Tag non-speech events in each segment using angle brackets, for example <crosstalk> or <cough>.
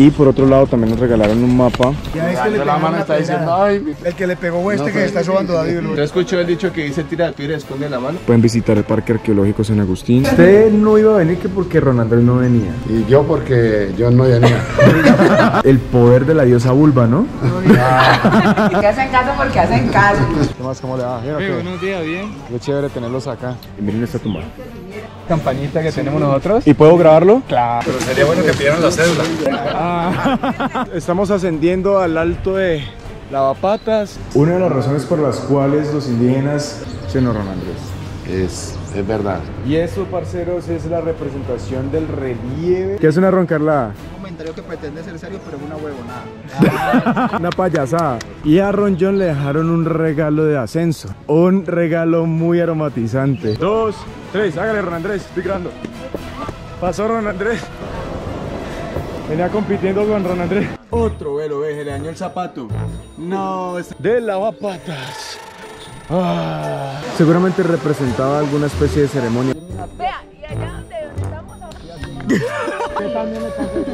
Y por otro lado también nos regalaron un mapa. Ya es que le la mano está diciendo, ay, El que le pegó fue este que está sobando David. ¿Usted escuchó el dicho que dice tira de piedra y esconde la mano? Pueden visitar el Parque Arqueológico San Agustín. Usted no iba a venir que porque Ron Andrés no venía. Y yo porque yo no venía. <laughs> El poder de la diosa Bulba, ¿no? <laughs> Y que hacen caso porque hacen caso. ¿Qué más? ¿Cómo le va? ¿Bien o qué? buenos días, bien. Qué chévere tenerlos acá. Y miren esta tumba. Campanita que tenemos nosotros. ¿Y puedo grabarlo? Claro. Pero sería bueno que pidieran la cédula. <laughs> Estamos ascendiendo al alto de Lavapatas. Una de las razones por las cuales los indígenas se nos Andrés. Es, es verdad. Y eso, parceros, es la representación del relieve. ¿Qué es una roncarlada? Comentario que pretende ser serio, pero es una huevonada. <laughs> Una payasada. Y a Ron John le dejaron un regalo de ascenso. Un regalo muy aromatizante. Dos, tres, hágale Ron Andrés, estoy grabando. Pasó Ron Andrés. Venía compitiendo con Ron Andrés. Otro velo, ve, se le dañó el zapato. No, es... De lavapatas. Ah. Seguramente representaba alguna especie de ceremonia. Vea, y allá donde estamos ahora. <laughs> Bueno, acá estoy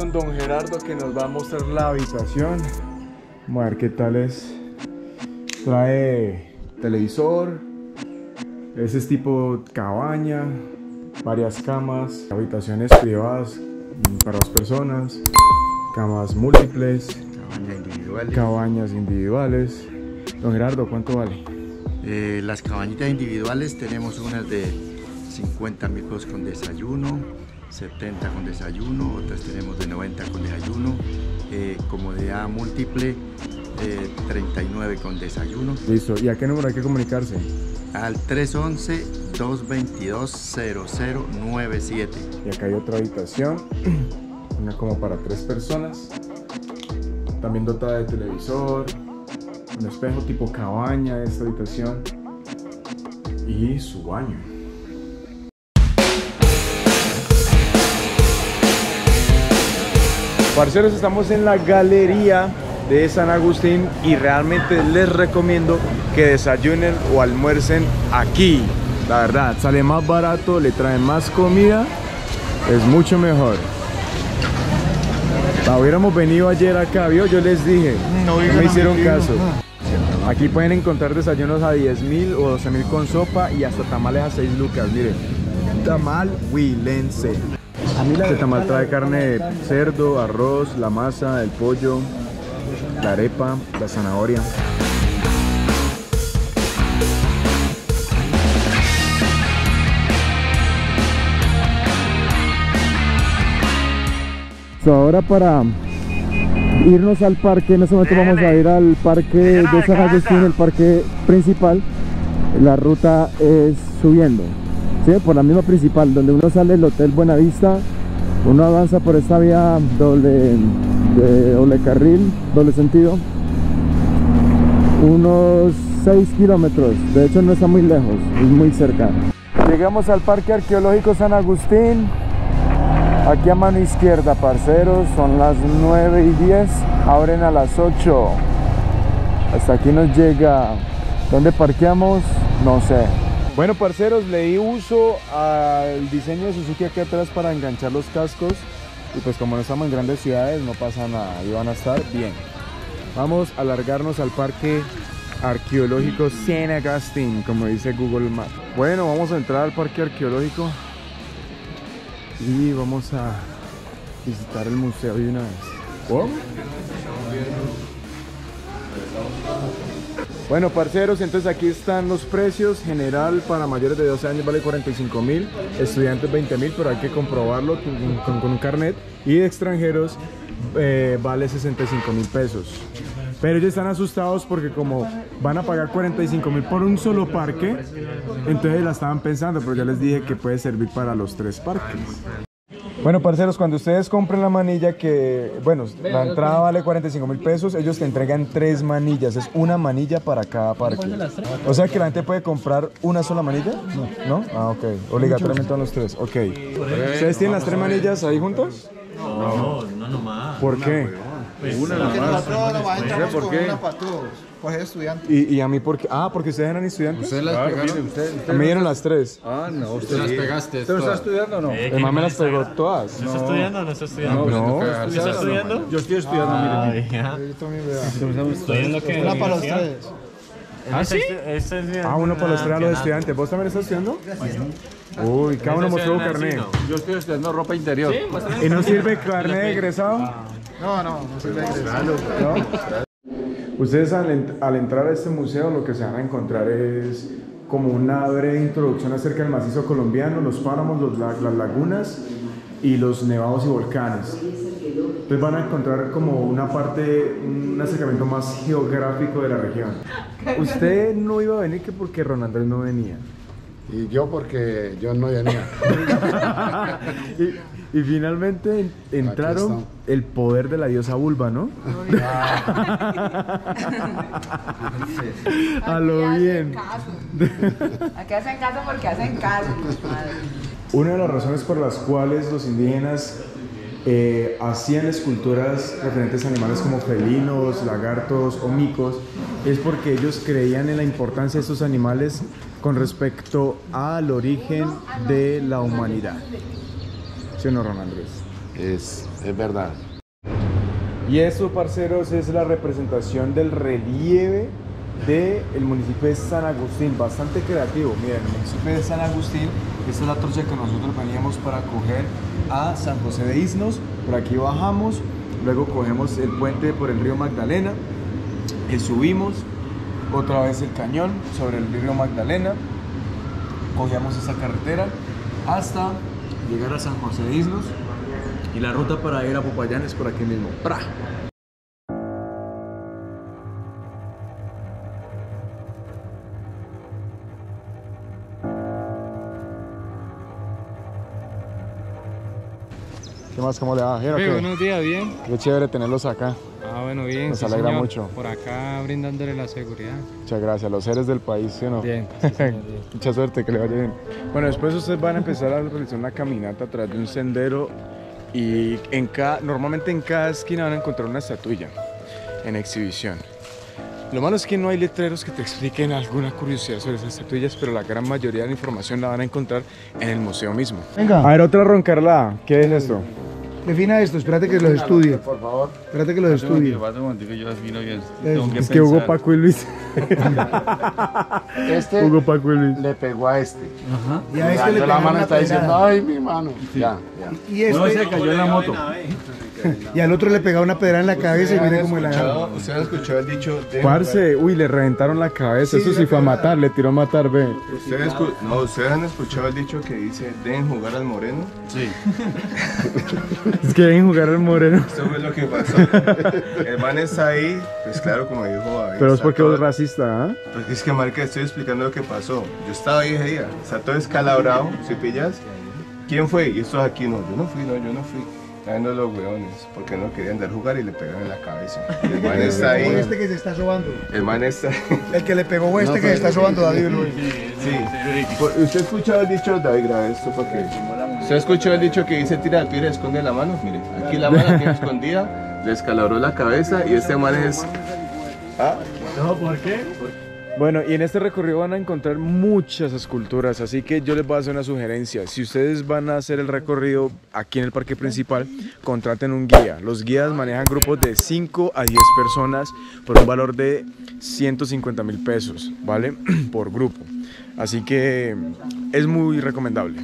con don Gerardo que nos va a mostrar la habitación. Vamos a ver qué tal es. Trae televisor. Ese es tipo cabaña. Varias camas. Habitaciones privadas para dos personas. Camas múltiples. Cabaña individual. Cabañas individuales. Don Gerardo, ¿cuánto vale? Eh, las cabañitas individuales tenemos unas de 50 mil pesos con desayuno, 70 con desayuno, otras tenemos de 90 con desayuno, eh, comodidad múltiple, eh, 39 con desayuno, Listo. ¿Y a qué número hay que comunicarse? al 311-222-0097. Y acá hay otra habitación, <clears throat> una como para tres personas. También dotada de televisor, un espejo tipo cabaña esta habitación y su baño. Parceros, estamos en la galería de San Agustín y realmente les recomiendo que desayunen o almuercen aquí. La verdad, sale más barato, le traen más comida, es mucho mejor. Ah, hubiéramos venido ayer acá, ¿vio? Yo les dije, no, me hicieron caso. Aquí pueden encontrar desayunos a 10 mil o 12 mil con sopa y hasta tamales a 6 lucas, miren. Tamal huilense. Este tamal trae carne de cerdo, arroz, la masa, el pollo, la arepa, la zanahoria. So, ahora para irnos al parque, en este momento vamos a ir al parque de San Agustín, el parque principal. La ruta es subiendo, ¿sí? por la misma principal, donde uno sale del Hotel Buenavista, uno avanza por esta vía doble, de doble carril, doble sentido, unos 6 kilómetros, de hecho no está muy lejos, es muy cerca. Llegamos al Parque Arqueológico San Agustín, Aquí a mano izquierda, parceros, son las 9 y 10, abren a las 8. Hasta aquí nos llega. ¿Dónde parqueamos? No sé. Bueno, parceros, le di uso al diseño de Suzuki aquí atrás para enganchar los cascos. Y pues como no estamos en grandes ciudades, no pasa nada, ahí van a estar bien. Vamos a alargarnos al parque arqueológico San Agustín, como dice Google Maps. Bueno, vamos a entrar al parque arqueológico y vamos a visitar el museo de una vez. Bueno, parceros, entonces aquí están los precios. General para mayores de 12 años vale 45 mil, estudiantes 20 mil, pero hay que comprobarlo con, con- un carnet. Y extranjeros eh, vale 65 mil pesos. Pero ellos están asustados porque como van a pagar 45 mil por un solo parque, entonces la estaban pensando, pero ya les dije que puede servir para los tres parques. Bueno, parceros, cuando ustedes compren la manilla que, bueno, la entrada vale 45 mil pesos, ellos te entregan tres manillas, es una manilla para cada parque. O sea que la gente puede comprar una sola manilla? No. ¿No? Ah, ok. Obligatoriamente son los tres, ok. ¿Ustedes tienen las tres manillas ahí juntas? No, no nomás. ¿Por qué? Porque nosotros nomás entramos con una para todos. Pues es estudiante. ¿Y, y a mí por qué? Ah, porque ustedes eran estudiantes. Ustedes las pegaron. Usted, A mí dieron las tres. Ah, no, usted las pegaste. ¿Usted no está estudiando o no? El mamá me las pegó todas. ¿Está estudiando o no está estudiando? No. ¿Está estudiando? Yo estoy estudiando, ya. mire. Yo también veo. ¿Estudiando qué? Una para ¿Universidad? tres. ¿Ah, sí? Este es Ah, uno para los tres a los estudiantes. ¿Vos también estás estudiando? Uy, cada uno mostró un carnet. Yo estoy estudiando ropa interior. ¿Y no sirve carnet de egresado? No, no, no sirve de egresado. Ustedes al, ent- al entrar a este museo lo que se van a encontrar es como una breve introducción acerca del macizo colombiano, los páramos, los la- las lagunas y los nevados y volcanes. Entonces van a encontrar como una parte, un acercamiento más geográfico de la región. Usted no iba a venir que porque Ron Andrés no venía. Y yo porque yo no venía. <laughs> <laughs> Y, y finalmente en- entraron el poder de la diosa Bulba, ¿no? <laughs> A lo bien. hacen caso. Aquí hacen caso porque hacen caso. madre. Una de las razones por las cuales los indígenas eh, hacían esculturas referentes a animales como felinos, lagartos o micos es porque ellos creían en la importancia de estos animales con respecto al origen de la humanidad. ¿Sí o no, Ron Andrés? Es, es verdad. Y eso, parceros, es la representación del relieve del municipio de San Agustín, bastante creativo. Miren, el municipio de San Agustín, esta es la trocha que nosotros veníamos para coger a San José de Isnos. Por aquí bajamos, luego cogemos el puente por el río Magdalena, y subimos otra vez el cañón sobre el río Magdalena, cogíamos esa carretera hasta llegar a San José de Isnos. Y la ruta para ir a Popayán es por aquí mismo. ¡Pra! ¿Qué más? ¿Cómo le va? Buenos días, bien. Qué chévere tenerlos acá. Bueno, bien. Nos sí, alegra señor. mucho. Por acá brindándole la seguridad. Muchas gracias. Los seres del país, ¿sí o no? Bien, <laughs> sí, señor, bien. Mucha suerte, que le vaya bien. Bueno, después ustedes van a empezar a realizar una caminata a través de un sendero y en cada, normalmente en cada esquina van a encontrar una estatuilla en exhibición. Lo malo es que no hay letreros que te expliquen alguna curiosidad sobre esas estatuillas, pero la gran mayoría de la información la van a encontrar en el museo mismo. Venga. A ver, otra roncarla. ¿Qué es esto? Defina esto, espérate que los estudie. Por favor. Espérate que los estudie. Es que Hugo, Paco y Luis. <laughs> Este Hugo, Paco y Luis. le pegó a este. Y a Ya, este le yo la mano está diciendo, ay, mi mano. Ya, ya. Y este, cayó en la moto. Y al otro le pegaba una pedrada en la cabeza y mire cómo la. ¿Usted ha escuchado el dicho de Parce, uy, le reventaron la cabeza. Eso sí fue a matar, le tiró a matar, ve. ¿Ustedes, escu- no, ¿Ustedes han escuchado el dicho que dice deben jugar al moreno? <laughs> Es que deben jugar al moreno. Esto fue lo que pasó. El man está ahí, pues claro, como dijo David. Pero es porque todo- vos racista, ¿ah? Porque es que, marica, estoy explicando lo que pasó. Yo estaba ahí ese día, está todo escalabrado, ¿sí pillas? ¿Quién fue? Y estos aquí, no, yo no fui, no, yo no fui. Viendo los weones, porque no querían dar jugar y le pegaron en la cabeza. <laughs> El man está ahí, este que se está sobando. el man está El que le pegó <laughs> o este que se está sobando, David Luis. Sí. Por- ¿Usted ha escuchado el dicho, David, grave esto para que... ¿Usted ha escuchado el dicho que dice tira la piedra y esconde la mano? Mire, aquí la mano tiene escondida, le escalabró la cabeza y este man es... ¿Ah? Bueno, y en este recorrido van a encontrar muchas esculturas, así que yo les voy a hacer una sugerencia. Si ustedes van a hacer el recorrido aquí en el parque principal, contraten un guía. Los guías manejan grupos de 5 a 10 personas por un valor de 150 mil pesos, ¿vale? <clears throat> por grupo. Así que es muy recomendable.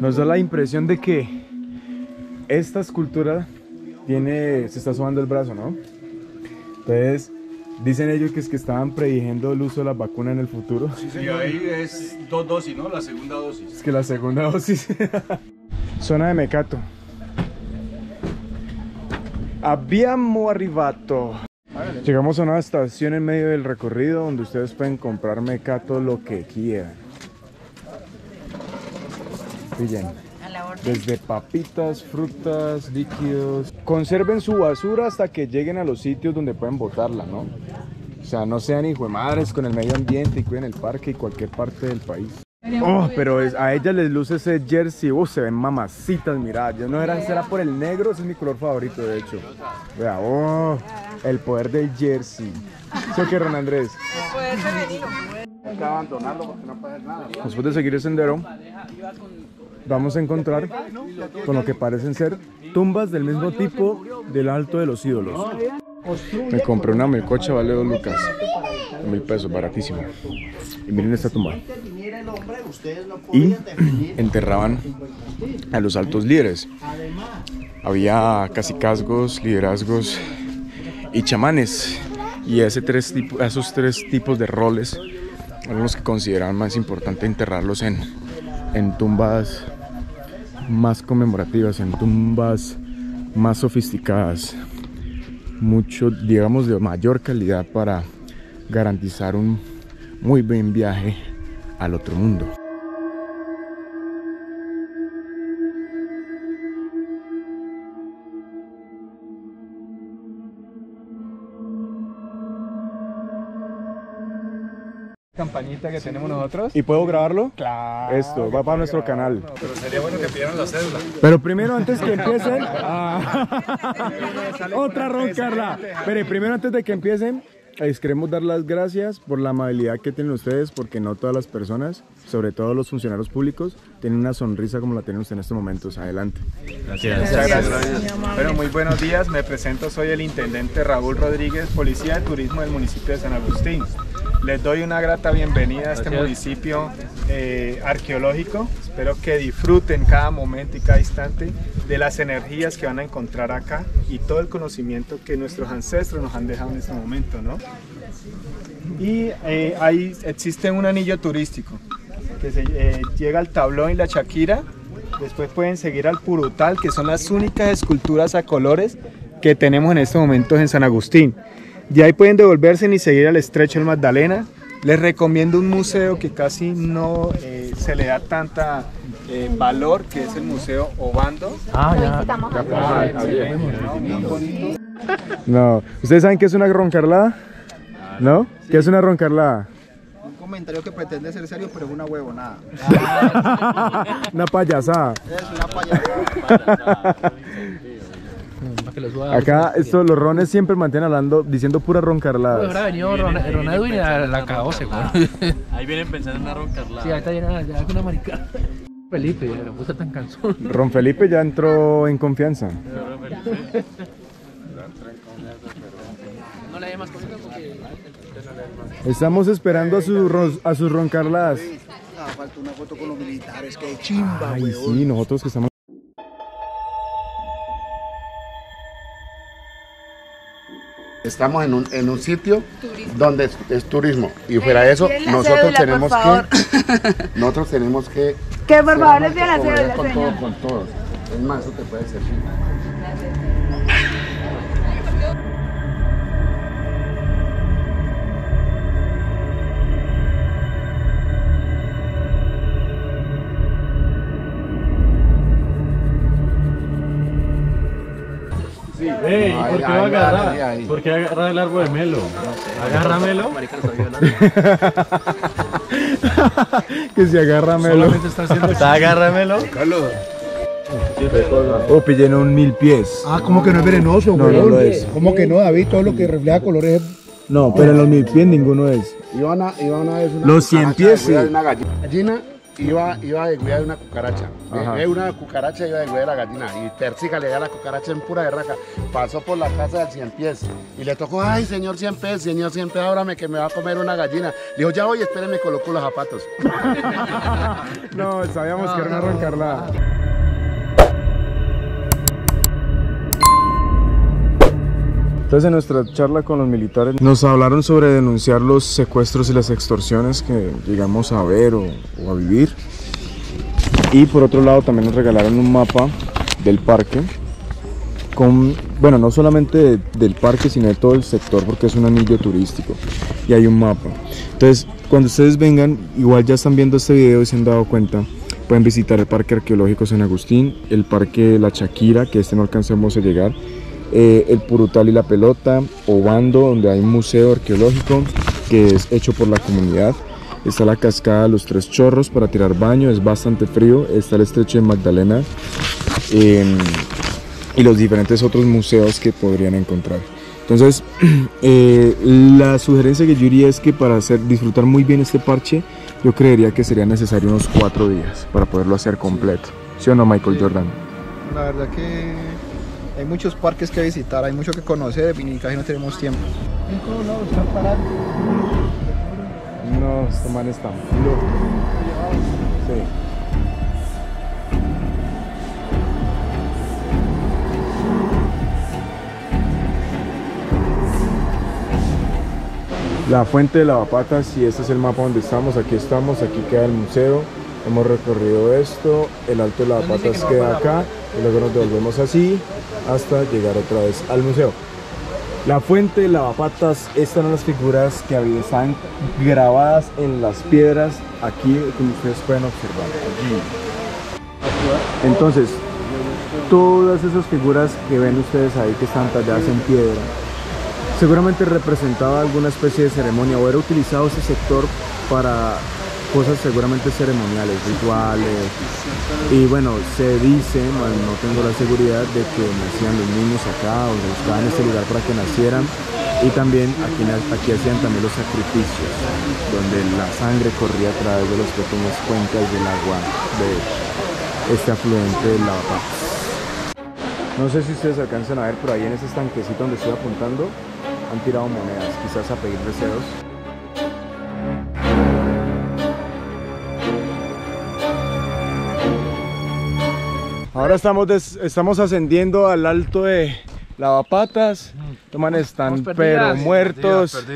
Nos da la impresión de que esta escultura tiene, se está sobando el brazo, ¿no? Entonces, dicen ellos que es que estaban prediciendo el uso de la vacuna en el futuro. Y ahí es dos dosis, ¿no? La segunda dosis. Es que la segunda dosis. <laughs> Zona de Mecato. Abbiamo arrivato. Llegamos a una estación en medio del recorrido donde ustedes pueden comprar Mecato lo que quieran. Pillen. Desde papitas, frutas, líquidos. Conserven su basura hasta que lleguen a los sitios donde pueden botarla, ¿no? O sea, no sean hijo de madres con el medio ambiente y cuiden el parque y cualquier parte del país. Oh, pero es- a ella les luce ese jersey, oh, se ven mamacitas, mira, yo no era, será por el negro, ese es mi color favorito de hecho. Vea, oh, el poder del jersey. ¿Sí qué, Ron Andrés? Hay que abandonarlo porque no puede hacer nada. Después de seguir el sendero, vamos a encontrar con lo que parecen ser tumbas del mismo tipo del Alto de los Ídolos. Me compré una melcocha, vale dos lucas, mil pesos, baratísimo. Y miren esta tumba. Y enterraban a los altos líderes. Había casicazgos, liderazgos y chamanes. Y ese tres esos tres tipos de roles eran los que consideraban más importante enterrarlos en, en tumbas más conmemorativas, en tumbas más sofisticadas, mucho, digamos, de mayor calidad para garantizar un muy buen viaje al otro mundo. Campañita que tenemos nosotros. ¿Y puedo grabarlo? Claro. Esto va para nuestro canal. Pero sería bueno que pidieran la cédula. Pero primero, antes que empiecen. <laughs> ah, otra roncarla. Pero primero, antes de que empiecen, les queremos dar las gracias por la amabilidad que tienen ustedes, porque no todas las personas, sobre todo los funcionarios públicos, tienen una sonrisa como la tienen ustedes en estos momentos. Adelante. Muchas gracias. Bueno, muy buenos días. Me presento, soy el intendente Raúl Rodríguez, Policía de Turismo del municipio de San Agustín. Les doy una grata bienvenida a este municipio eh, arqueológico. Espero que disfruten cada momento y cada instante de las energías que van a encontrar acá y todo el conocimiento que nuestros ancestros nos han dejado en este momento, ¿no? Y eh, ahí existe un anillo turístico que se, eh, llega al tablón y la Shakira. Después pueden seguir al Purutal, que son las únicas esculturas a colores que tenemos en estos momentos en San Agustín. De ahí pueden devolverse y seguir al Estrecho del Magdalena. Les recomiendo un museo que casi no eh, se le da tanta eh, valor, que es el Museo Obando. Ah, Muy bonito. No. ¿Ustedes saben qué es una roncarlada? ¿No? ¿Qué es una roncarlada? Un comentario que pretende ser serio, pero es una huevonada. <laughs> Una payasada. Es una payasada. <laughs> Acá esto, los rones siempre mantienen hablando, diciendo puras roncarladas. Ahora ha venido Ron, Ron Edwin y la, la cagó, se Ahí vienen pensando en una roncarla. Sí, ahí está llena ya con una marica. <laughs> Felipe, ya me puse tan cansón. Ron Felipe ya entró en confianza. No le dé más cosas porque... Estamos esperando a sus, ron- a sus roncarladas. Ah, falta una foto con los militares, que chimba, Ay, sí, nosotros que estamos... Estamos en un, en un sitio donde es, es turismo. Y fuera de eso, nosotros cédula, tenemos que. <laughs> Nosotros tenemos que. Que por favor les la cédula, con todo, con todos. Es más, eso te puede servir. Ey, ¿y Ahí, por qué va a agarrar? ahí. ¿Por qué agarra el árbol de melo? Agárramelo. <laughs> que se agarra melo. Solamente está haciendo Agárramelo. Oh, pillen un mil pies. Ah, ¿cómo que no es venenoso, No, no lo es. ¿Cómo que no, David? Todo lo que refleja colores es No, pero en los mil pies ninguno es. Iba una, iba una Los cien pies, sí. Una gallina. Iba, iba de cuidar de una cucaracha. Ve una cucaracha iba de cuidar de la gallina. Y tercica le da la cucaracha en pura berraca. Pasó por la casa del cien pies. Y le tocó, ay, señor cien pies, señor cien pies, ábrame que me va a comer una gallina. Le dijo, ya voy, espéreme, colocó los zapatos. <laughs> No, sabíamos que era una roncarlada. Entonces en nuestra charla con los militares nos hablaron sobre denunciar los secuestros y las extorsiones que llegamos a ver o, o a vivir. Y por otro lado también nos regalaron un mapa del parque con, bueno, no solamente de- del parque, sino de todo el sector, porque es un anillo turístico y hay un mapa. Entonces, cuando ustedes vengan, igual ya están viendo este video y se han dado cuenta, pueden visitar el Parque Arqueológico San Agustín, el Parque La Chaquira, que este no alcanzamos a llegar, eh, el Purutal y la Pelota, Obando, donde hay un museo arqueológico que es hecho por la comunidad. Está la cascada de los Tres Chorros para tirar baño, es bastante frío. Está el estrecho de Magdalena. em, y los diferentes otros museos que podrían encontrar. Entonces, <clears throat> eh, la sugerencia que yo diría es que para hacer, disfrutar muy bien este parche, yo creería que sería necesario unos cuatro días para poderlo hacer completo. ¿Sí o no, Michael Jordan? La verdad que hay muchos parques que visitar, hay mucho que conocer y casi no tenemos tiempo. No, este man está. Sí. La fuente de lavapatas y este es el mapa donde estamos, aquí estamos, aquí queda el museo, hemos recorrido esto, el alto de lavapatas queda acá y luego nos devolvemos así hasta llegar otra vez al museo. La fuente lavapatas, estas son las figuras que están grabadas en las piedras aquí, como ustedes pueden observar. Allí. Entonces, todas esas figuras que ven ustedes ahí que están talladas en piedra, seguramente representaba alguna especie de ceremonia o era utilizado ese sector para cosas seguramente ceremoniales, rituales. Y bueno, se dice, no tengo la seguridad de que nacían los niños acá o buscaban este lugar para que nacieran. Y también aquí, aquí hacían también los sacrificios, donde la sangre corría a través de las pequeñas cuencas del agua de este afluente del lavapatas. No sé si ustedes alcanzan a ver, pero ahí en ese estanquecito donde estoy apuntando han tirado monedas, quizás a pedir deseos. Ahora estamos, des- estamos ascendiendo al alto de Lavapatas. Los manes están pero muertos.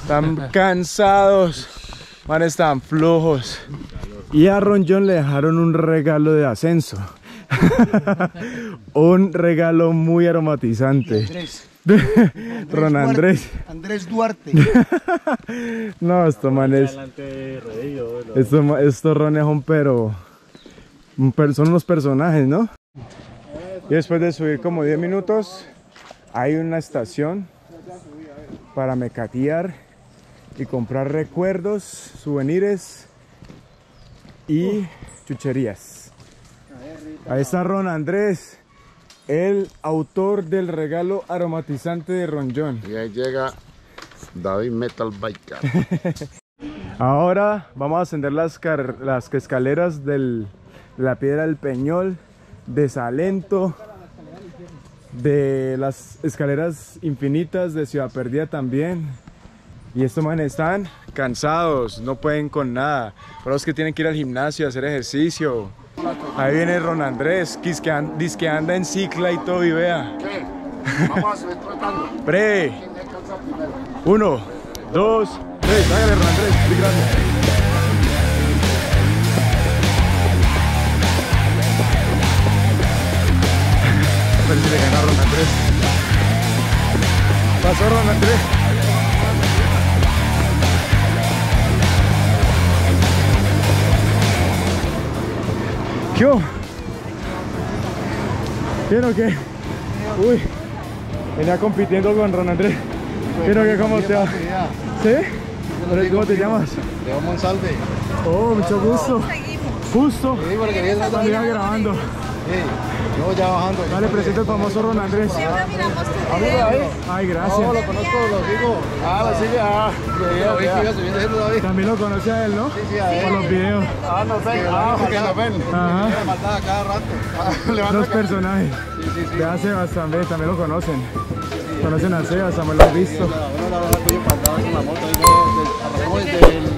Están <laughs> cansados. Man, están flojos. Y a Ron John le dejaron un regalo de ascenso. <laughs> un regalo muy aromatizante. <laughs> Ron Andrés. Andrés Duarte. No, estos manes. Estos, estos rones son pero. Son unos personajes, ¿no? Y después de subir como 10 minutos, hay una estación para mecatear y comprar recuerdos, souvenirs y chucherías. Ahí está Ron Andrés, el autor del regalo aromatizante de Ron John. Y ahí llega David Metal Biker. <laughs> Ahora vamos a ascender las, las escaleras del- de la piedra del Peñol, de Salento, de las escaleras infinitas de Ciudad Perdida también. Y estos manes están cansados, no pueden con nada. Para los que tienen que ir al gimnasio a hacer ejercicio. Ahí viene Ron Andrés, que an- dice que anda en cicla y todo, y vea. ¿Qué? Vamos a subir tratando. <laughs> Pre, uno, dos, tres, hágale Ron Andrés, muy grande. A ver si le gana a Ron Andrés. Pasó Ron Andrés. ¿Qué? ¿Bien o qué? Uy, venía compitiendo con Ron Andrés. ¿Pero que cómo te va? ¿Sí? ¿Cómo te llamas? Leo Monsalve. Oh, mucho gusto. Justo. Sí, porque quería grabando. yo ya bajando. Dale, presenta el famoso Ron Andrés. Amigo David. Ay, gracias. No, lo conozco, lo sigo. Ah, lo sigue, ah. Que iba subiendo. También lo conoce a él, ¿no? Sí, sí, a él. Por los videos. Ah, nos ven, ah, porque nos ven. Ajá. Me faltaba cada rato. <laughs> Levanta Los personajes. Sí, sí, sí. De a Sebas también, también lo conocen. Conocen a Sebas, también lo han visto. Bueno, la verdad que yo andaba con la moto ahí, no, desde- arrancamos desde el...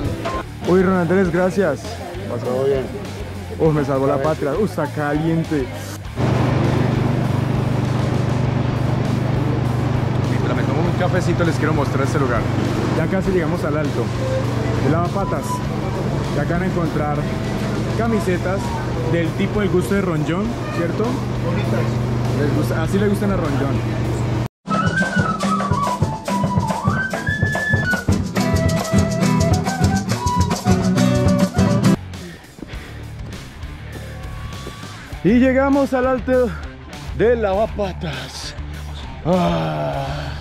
Uy, Ron Andrés, gracias. Pasó bien. Uf, me salvó la patria. Uf, está caliente. Mientras me tomo un cafecito les quiero mostrar este lugar. Ya casi llegamos al alto. El lavapatas. Ya acá van a encontrar camisetas del tipo del gusto de Ron John, ¿cierto? Les gusta- así le gustan a Ron John. Y llegamos al alto de lavapatas. Ah,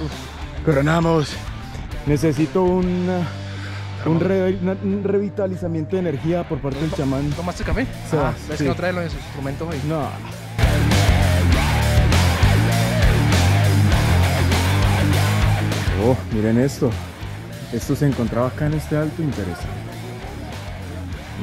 coronamos. Necesito un, un, re- una- un revitalizamiento de energía por parte del chamán. ¿Tomaste café? Sebas, Ah, ¿Ves sí. que no trae los instrumentos hoy? No. Oh, miren esto. Esto se encontraba acá en este alto interesante.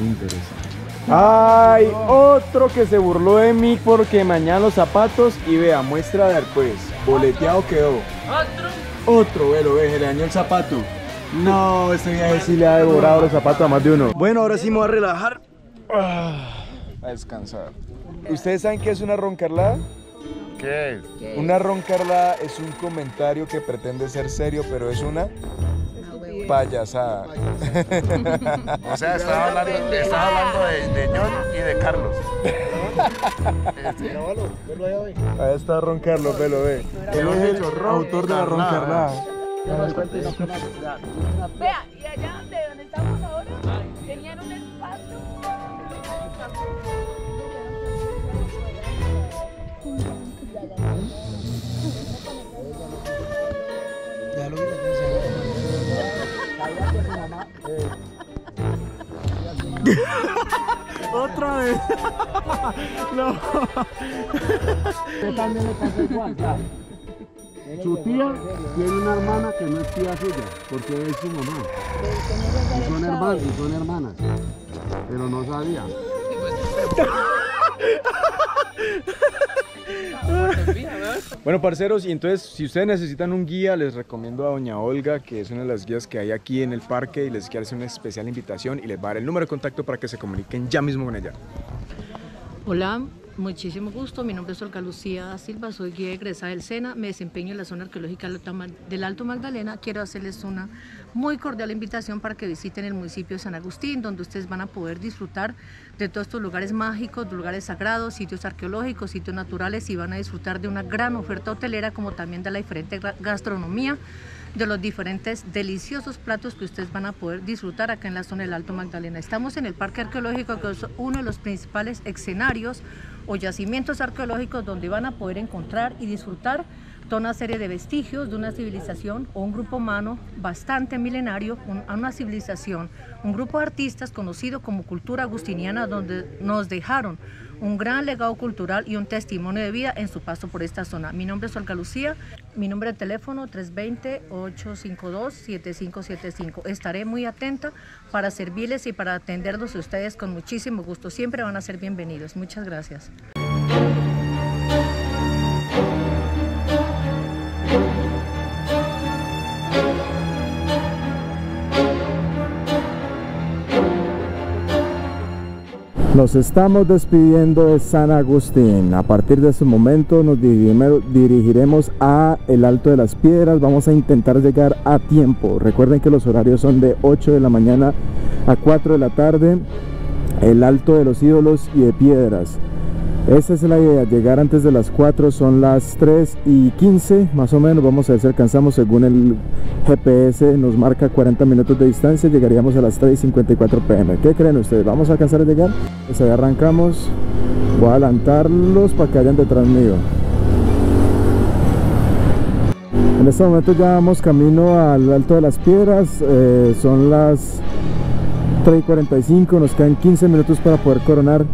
Interesante. Hay otro que se burló de mí porque mañana los zapatos y vea, muestra de pues, boleteado quedó. Otro. Otro, ve, lo ve, se le dañó el zapato. No, este viaje sí le ha devorado los zapatos a más de uno. Bueno, ahora sí me voy a relajar. Ah, a descansar. ¿Ustedes saben qué es una roncarlada? ¿Qué? Una roncarlada es un comentario que pretende ser serio, pero es una payasada. O sea, estaba hablando, estaba hablando de, de John y de Carlos. Grábalo, ahí, hoy. Ahí está Ron Carlos, ve, lo ve. Él es el autor de la roncarlada. Vea, y allá donde, <laughs> Otra vez. <laughs> no. Usted también le pasa igual, ya. Su tía tiene una hermana que no es tía suya, porque es su mamá. Y son hermanos, y son hermanas. Pero no sabía. <laughs> Bueno, parceros, y entonces si ustedes necesitan un guía, les recomiendo a Doña Olga, que es una de las guías que hay aquí en el parque y les quiere hacer una especial invitación y les va a dar el número de contacto para que se comuniquen ya mismo con ella. Hola, muchísimo gusto. Mi nombre es Olga Lucía Silva, soy guía egresada del SENA. Me desempeño en la zona arqueológica del Alto Magdalena. Quiero hacerles una muy cordial invitación para que visiten el municipio de San Agustín, donde ustedes van a poder disfrutar de todos estos lugares mágicos, lugares sagrados, sitios arqueológicos, sitios naturales y van a disfrutar de una gran oferta hotelera, como también de la diferente gastronomía de los diferentes deliciosos platos que ustedes van a poder disfrutar acá en la zona del Alto Magdalena. Estamos en el Parque Arqueológico, que es uno de los principales escenarios o yacimientos arqueológicos donde van a poder encontrar y disfrutar toda una serie de vestigios de una civilización o un grupo humano bastante milenario, un- una civilización, un grupo de artistas conocido como cultura agustiniana, donde nos dejaron un gran legado cultural y un testimonio de vida en su paso por esta zona. Mi nombre es Olga Lucía, mi número de teléfono 320-852-7575. Estaré muy atenta para servirles y para atenderlos a ustedes con muchísimo gusto. Siempre van a ser bienvenidos. Muchas gracias. Nos estamos despidiendo de San Agustín. A partir de este momento nos dirigiremos a el Alto de las Piedras. Vamos a intentar llegar a tiempo. Recuerden que los horarios son de 8 de la mañana a 4 de la tarde. El Alto de los Ídolos y de Piedras. Esa es la idea, llegar antes de las 4, son las 3 y 15 más o menos, vamos a ver si alcanzamos según el GPS, nos marca 40 minutos de distancia, llegaríamos a las 3 y 54 pm. ¿Qué creen ustedes? ¿Vamos a alcanzar a llegar? Pues ahí arrancamos, voy a adelantarlos para que vayan detrás mío. En este momento ya vamos camino al Alto de las Piedras, eh, son las 3 y 45, nos quedan 15 minutos para poder coronar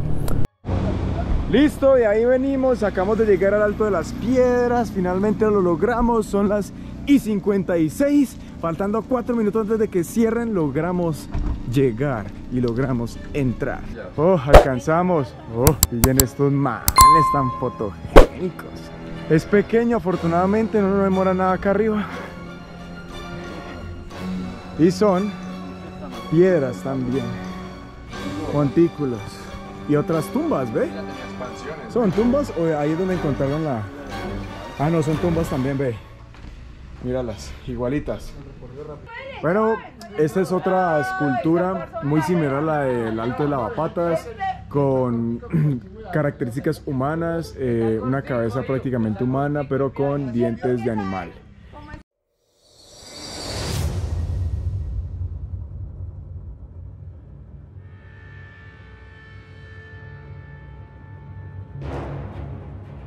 Listo, y ahí venimos, acabamos de llegar al Alto de las Piedras, finalmente lo logramos, son las y 56, faltando 4 minutos antes de que cierren, logramos llegar y logramos entrar. Oh, alcanzamos. Oh, vienen estos manes tan fotogénicos. Es pequeño, afortunadamente, no nos demora nada acá arriba. Y son piedras también, montículos y otras tumbas, ¿ve? ¿Son tumbas o ahí es donde encontraron la...? Ah, no, son tumbas también, ve. Míralas, igualitas. Bueno, esta es otra escultura muy similar a la del Alto de Lavapatas, con <clears throat> características humanas, eh, una cabeza prácticamente humana, pero con dientes de animal.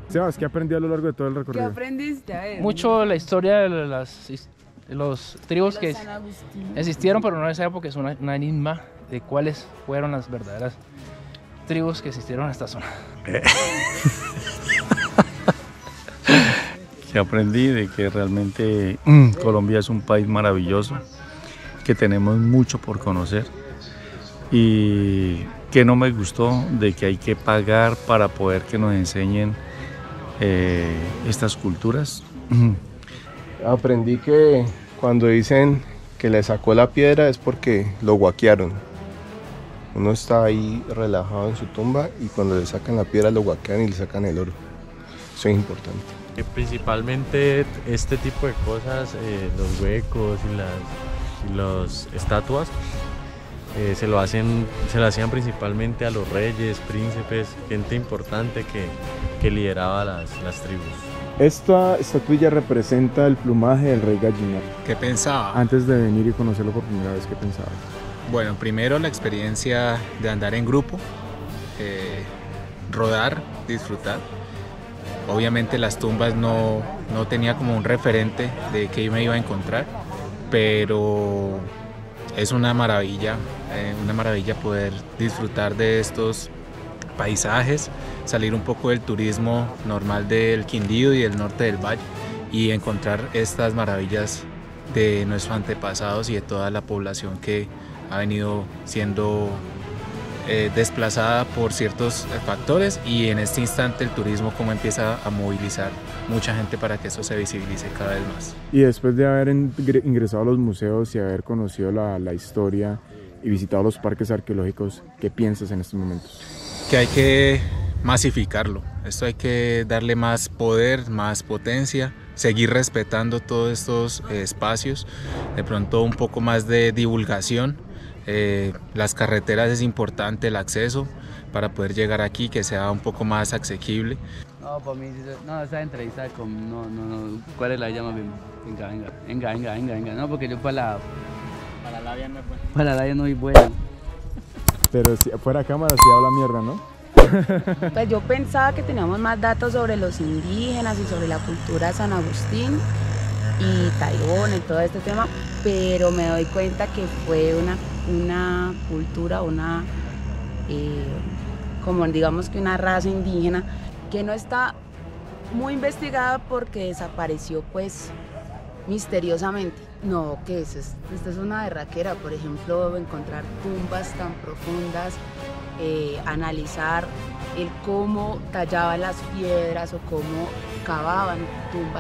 Sebas, ¿qué aprendí a lo largo de todo el ¿Qué recorrido? aprendiste? A ver. Mucho la historia de las, de los tribus que existieron, pero no en esa época es una, una enigma de cuáles fueron las verdaderas tribus que existieron en esta zona. <laughs> que aprendí de que realmente mm, Colombia es un país maravilloso, que tenemos mucho por conocer y que no me gustó de que hay que pagar para poder que nos enseñen eh, estas culturas. Aprendí que cuando dicen que le sacó la piedra es porque lo guaquearon. Uno está ahí relajado en su tumba y cuando le sacan la piedra lo guaquean y le sacan el oro. Eso es importante. Que principalmente este tipo de cosas, eh, los huecos y las y los estatuas, eh, se lo hacen, se lo hacían principalmente a los reyes, príncipes, gente importante que, que lideraba las, las tribus. Esta estatuilla representa el plumaje del rey gallina. ¿Qué pensaba? Antes de venir y conocerlo por primera vez, ¿qué pensaba? Bueno, primero la experiencia de andar en grupo, eh, rodar, disfrutar. Obviamente las tumbas no, no tenía como un referente de qué me iba a encontrar, pero es una maravilla, eh, una maravilla poder disfrutar de estos paisajes, salir un poco del turismo normal del Quindío y del norte del valle y encontrar estas maravillas de nuestros antepasados y de toda la población que ha venido siendo eh, desplazada por ciertos factores y en este instante el turismo como empieza a movilizar mucha gente para que eso se visibilice cada vez más. Y después de haber ingre- ingresado a los museos y haber conocido la, la historia y visitado los parques arqueológicos, ¿qué piensas en estos momentos? que hay que masificarlo. Esto hay que darle más poder, más potencia, seguir respetando todos estos eh, espacios, de pronto un poco más de divulgación. Eh, las carreteras es importante el acceso para poder llegar aquí, que sea un poco más asequible. No, para mí, no, esa entrevista con, no, no, no, ¿cuál es la llama? Venga, venga, venga, venga, venga, venga, no, porque yo Para la labia no es para la labia no soy bueno. Pero si, fuera cámara sí habla mierda, ¿no? <laughs> Pues yo pensaba que teníamos más datos sobre los indígenas y sobre la cultura de San Agustín y Tairón y todo este tema, pero me doy cuenta que fue una, una cultura, una, eh, como digamos que una raza indígena que no está muy investigada porque desapareció pues misteriosamente. No, ¿qué es? Es- Esta es una berraquera, por ejemplo, encontrar tumbas tan profundas, eh, analizar el cómo tallaban las piedras o cómo cavaban tumbas